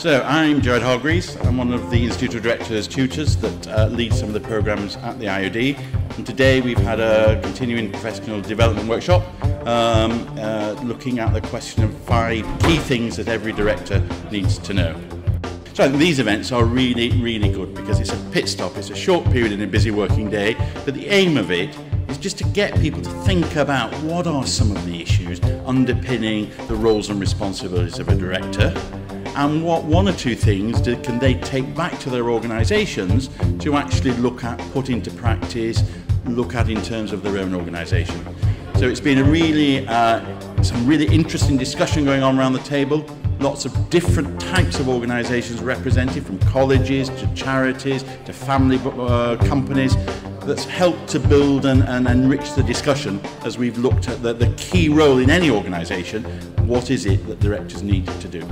So I'm Jared Hargreaves. I'm one of the Institute of Directors tutors that uh, lead some of the programs at the IOD. And today we've had a continuing professional development workshop um, uh, looking at the question of five key things that every director needs to know. So these events are really, really good because it's a pit stop, it's a short period in a busy working day, but the aim of it is just to get people to think about what are some of the issues underpinning the roles and responsibilities of a director and what one or two things do, can they take back to their organisations to actually look at, put into practice, look at in terms of their own organisation. So it's been a really, uh, some really interesting discussion going on around the table. Lots of different types of organisations represented, from colleges to charities to family uh, companies, that's helped to build and, and enrich the discussion as we've looked at the, the key role in any organisation. What is it that directors need to do?